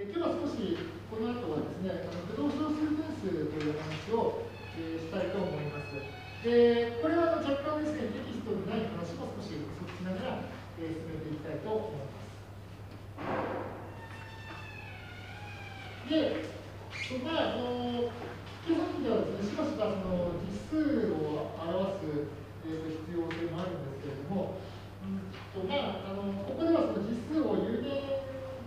え今日は少しこの後はですね、あの駆動小数点数という話を、えーしたいと思います。で、これは若干ですね、テキストにない話も少し補足しながら、えー進めていきたいと思います。で、まあ、あの計算機ではですね、しばしばその実数を表す、えー必要性もあるんですけれども、うんとまあ、あのここではその実数を有限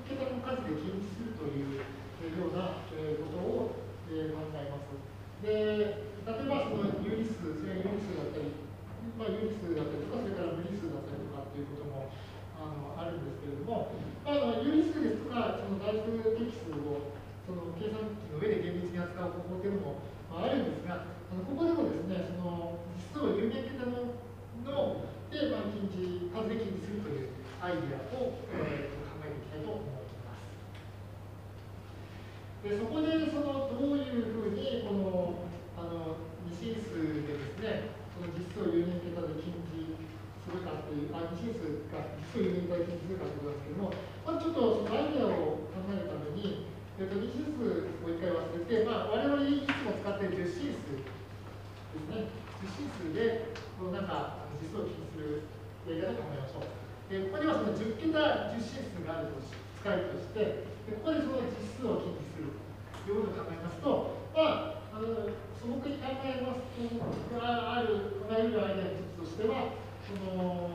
桁の数で禁止するというえーような、えーことを、えー考えます。で、例えばその有理数、正有理数だったり、まあ、有理数だったりとか、それから無理数だったりとかっていうこともあのあるんですけれども、まあ、あの有理数ですとか、その代数的数をその計算機の上で厳密に扱う方法っていうのも、まあ、あるんですが、あのここでもですね、その実数を有限桁のので、まあ、禁止、数で禁止するというアイディアを、えー考えていきたいと思います。でそこでそのどういうふうにこのあの二進数でですね、その実数を有限桁でいう、あ、二進数が実数を有限桁で禁止するかということなんですけども、まあ、ちょっとそのアイデアを考えるために、えっと、二進数を一回忘れて、まあ、我々いつも使っている十進数ですね。十進数で、このなんか実数を禁止するやり方を考えましょう。でここにはその10桁十進数があるとし使えるとして、でここでその実数を禁止するということを考えますと、まあ、あの素朴に考えますと、あある、考えるアイデアの一つとしては、その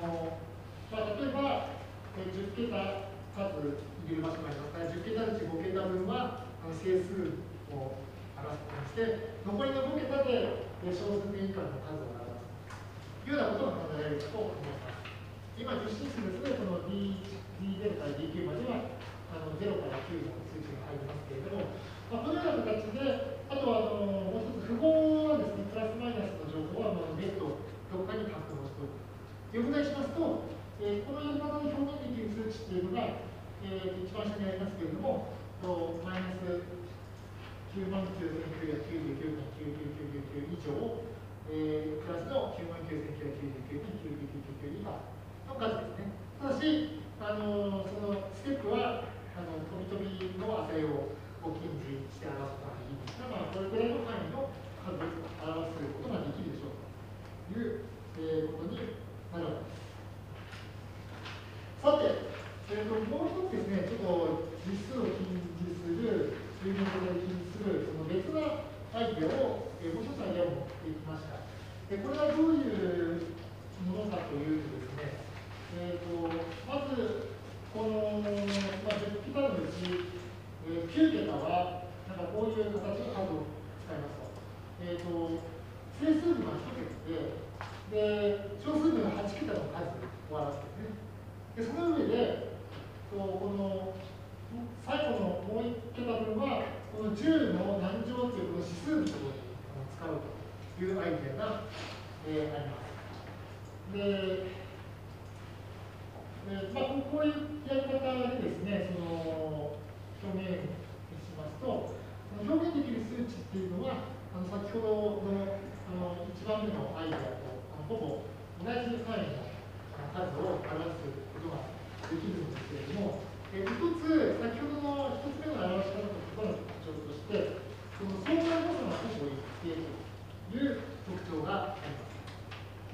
まあ、例えば、えー10桁数入れる場所がありますから、10桁のうち5桁分はあの整数を表すことにして、残りの5桁で小数点以下の数を表すというようなことが考えられると思います。今、実進数ですね、この D, D 0から D9 まではあの0から9の数値が入りますけれども、まあ、このような形で、あとはあのもう一つ、符号はですね、プラスマイナスの情報はまあ別途どこかに格納しておくということにしますと、えーこのやり方で表現できる数値っていうのが、えー一番下にありますけれども、とマイナス9万9999.99999以上、えープラスの9万9999.99999以下の数ですね。ただし、あのそのステップは、あの飛び飛びの値を禁じして表すことができるんですが、まあ、これぐらいの範囲の数を表すことができるでしょうという、えーことになるわけです。さて、えー、ともう一つですね、ちょっと実数を禁じする、有限型で禁じする、その別なアイデアを、えーもう一つアイデアを持ってきました。でこれはどういうものかというとですね、えー、とまず、この、まあ、10桁のうち、えー9桁は、なんかこういう形の数を使いますと。えー、と整数部が1桁で、で、小数部が8桁の数を表すんですね。で、その上で、とこの最後のもう1桁分は、この10の何乗というこの指数のところに使うというアイデアが、えーあります。で、えーまあ、こうこういうやり方でですね、その表現しますと、その表現できる数値っていうのは、あの先ほどのあの1番目のアイデアとあのほぼ同じ範囲のあの数を表すことができるんですけれども、えー、一つ、先ほどの一つ目の表し方ところの特徴として、その相対誤差がほぼ一定という特徴があります。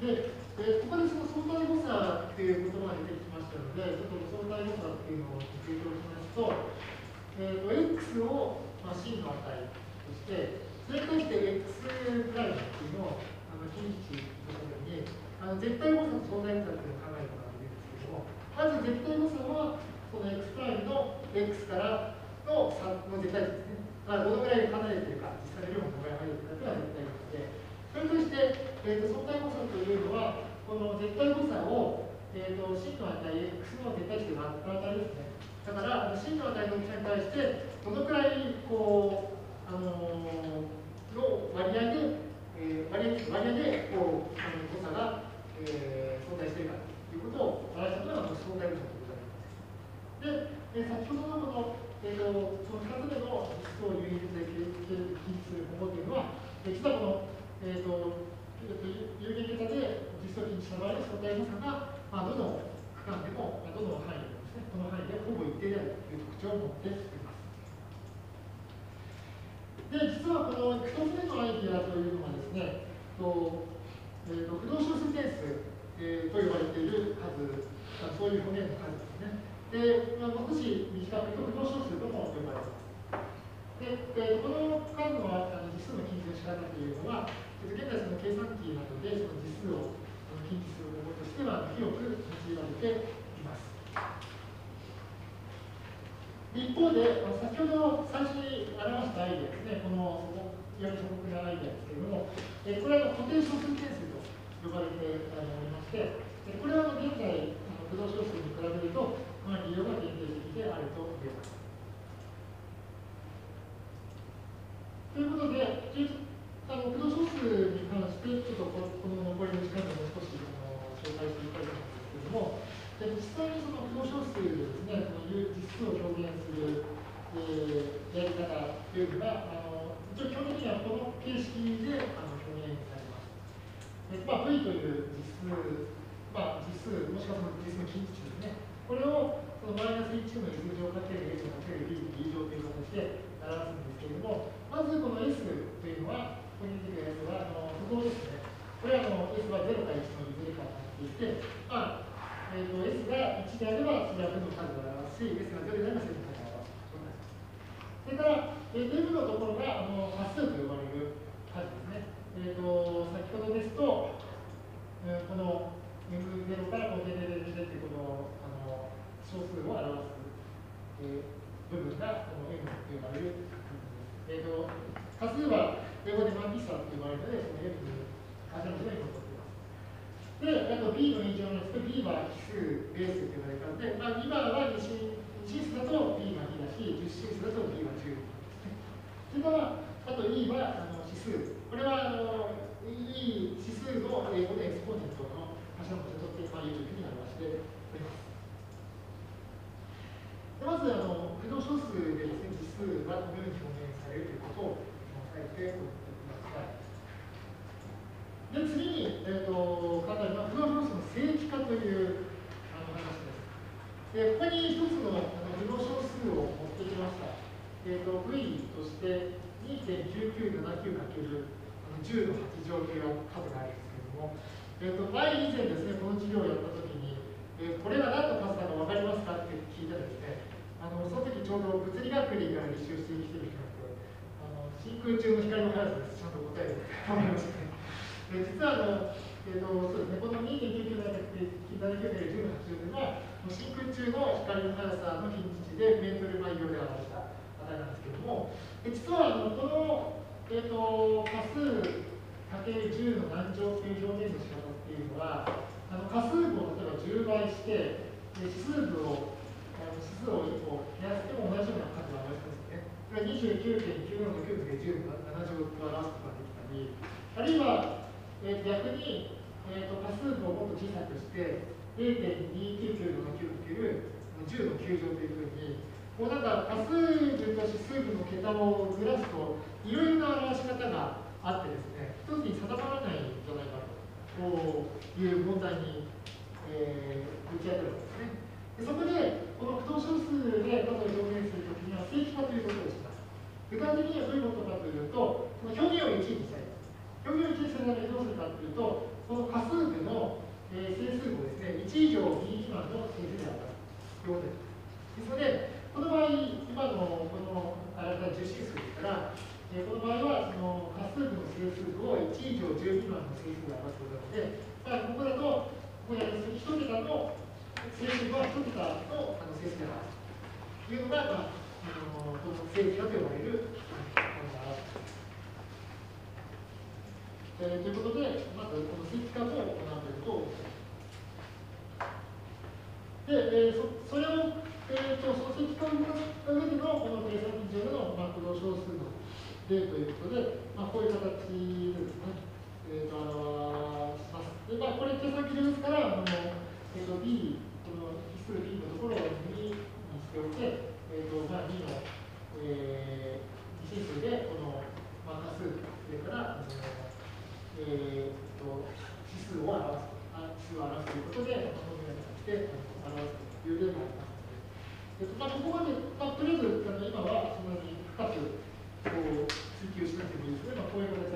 で、えーここでその相対誤差っていう言葉が出てきましたので、ちょっと相対誤差っていうのを提供しますと、えー、と x を、まあ、真の値として、それに対して x プライムっていうのをあの近似値のために、あの絶対誤差と相対誤差っていうのを考えることができるんですけども、まず絶対誤差は、この x プライムの x からの差の絶対値ですね。まあ、どのぐらい離れてるか、実際の量がどのぐらい離れてるかというのは絶対誤差で、それとして、えー、と相対誤差というのは、この絶対誤差を、えー、と真の値、x の絶対値で割った値ですね。だから、真の値の大きさに対して、どのくらい、こう、あのーの割合で、えー割合割合で、こう、あの誤差が、えー相対しているかということを表したのが、この相対誤差ということになります。で、えー先ほどのこの、えー、とその2つ目の実数を有意で記述する方法というのは、えー実はこの、えー、とえーと有限桁で実数を禁止した場合の相対誤差が、まあ、どの区間でも、まあどの範囲でもですね、この範囲でほぼ一定であるという特徴を持っています。で、実はこの1つ目のアイデアというのはですね、とえーと、不動小数点数、えー、と呼ばれている数、そういう表現の数ですね。で、まあ、少し短く言うと不動小数とも呼ばれます。で、この数のあの実数の近似の仕方というのは、現在その計算機などでその実数を近似する方法としては広く用いられています。一方で、先ほど最初に表したアイデアですね、この非常に素朴なアイデアですけれども、えこれは固定小数点数と呼ばれておりまして、これは現在、駆動小数に比べると、まあ、利用が限定的であると言えます。ということで、あの駆動小数に関して、ちょっとこの残りの時間でもう少しあの紹介していきたいと思うんですけれども、実際にその駆動小数ですね、その実数を表現する、えー、やり方というのが、あの一応基本的にはこの形式であの表現されます。でまあ、V という実数、まあ、実数、もしくはその実数の近似値ですね。これをそのマイナス1の S 乗かける S かける B 乗という形で表すんですけれども、まずこの S というのは、ここに出てくる S はあの符号ですね。これはあの S は0か1のいずれかっていて、まあえーと、S が1であれば、それは負の数を表すし、S が0であれば正の数を表す。それから、えー、M のところがあの数と呼ばれる数ですね。えーと、先ほどですと、えー、この M0 からこう0 0 0ってこのあの小数を表す、えー、部分がこの M と呼ばれる部分です。えーと、数は英語でマンピスタと呼ばれるので、その M に数のに残っています。で、あと B の印象なんですけど、B は奇数、ベースと呼ばれる数で、まあ、今は二進数だと B が2だし、10進数だと B は10ですね。それから、あと E はあの指数。これはあの E 指数の英語でエクスポーネントの頭文字を取って、まあ、いうふうに表しております。でまずあの、不動小数でですね、実数はこのように表現されるということを押さえておいてください。で、次に、えーと、考えるのは、不動小数の正規化というあの話です。で、ここに一つのあの不動小数を持ってきました。えーと、V として 9×10 の8乗という数があるんですけれども、えーと、前以前ですね、この授業をやったときに、えー、これは何の数だか分かりますかって聞いたらですね、あのその時ちょうど物理学理から履修してきてる人が、あの真空中の光の速さです。ちゃんと答えると思いましたね。で実はあのえーとそうですね、この2.99って10の8乗では、真空中の光の速さの近似値でメートル毎秒で表した値なんですけれども、実はあのこの、えーと、加数かける10の何乗という表現の仕方っていうのは、あの加数部を例えば10倍して、指数部をあの指数を1個減らしても同じような数を表すんですね。これは29.97の9で10の7乗と表すことができたり、あるいはえー、逆に、えーと、数数部をもっと小さくして、0.299の9かける10の9乗というふうに、もうなんか多数部と指数部の桁をずらすと、いろいろなあってですね、一つに定まらないんじゃないかという問題に、えー、向き合ってるわけですね。でそこで、この不等小数で数を表現するときには正規化ということをします。具体的にはどういうことかというと、この表現を1にしたい。表現を1にするためにどうするかというと、この加数部の、えー、整数部をですね、1以上 B 未満の整数であるということです。ですので、この場合、今のこのあらか10進数ですから、えー、この場合はその加数部の整数部を1以上10未満の整数で表すので、まあ、ここだと、ここにある1桁の整数部は1桁のあの整数で表すというのが、まあ、あのこの正規化と呼ばれるえー、ということで、まずこの石化を行うということで、えー、そそれを、えーと、その石化を行った上でのこの計算上の、まあ、駆動小数の例ということで、まあ、こういう形ですね、えーと、表します。で、まあ、これ計算機上ですから、あのえーと、B、この引数 B のところを2にしておいて、えーとまあ、2の、えー、二進数でこの、まあ、加数、それから、えーえー、と指数を表す指数を表すということで、このような形で表すという例もありますので、まあ、ここまで、まあ、とりあえずあの今はそんなに深くこう追求しなくてもいいですね、まあ、こういう形